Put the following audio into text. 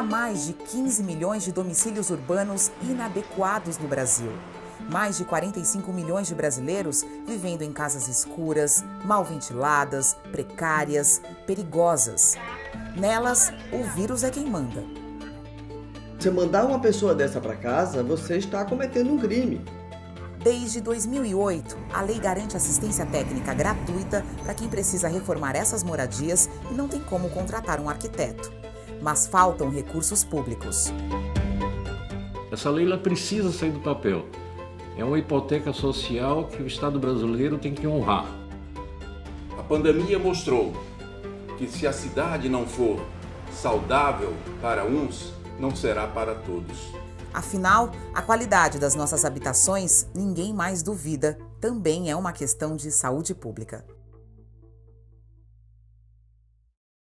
Há mais de 15 milhões de domicílios urbanos inadequados no Brasil. Mais de 45 milhões de brasileiros vivendo em casas escuras, mal ventiladas, precárias, perigosas. Nelas, o vírus é quem manda. Você mandar uma pessoa dessa para casa, você está cometendo um crime. Desde 2008, a lei garante assistência técnica gratuita para quem precisa reformar essas moradias e não tem como contratar um arquiteto. Mas faltam recursos públicos. Essa lei ela precisa sair do papel. É uma hipoteca social que o Estado brasileiro tem que honrar. A pandemia mostrou que se a cidade não for saudável para uns, não será para todos. Afinal, a qualidade das nossas habitações, ninguém mais duvida, também é uma questão de saúde pública.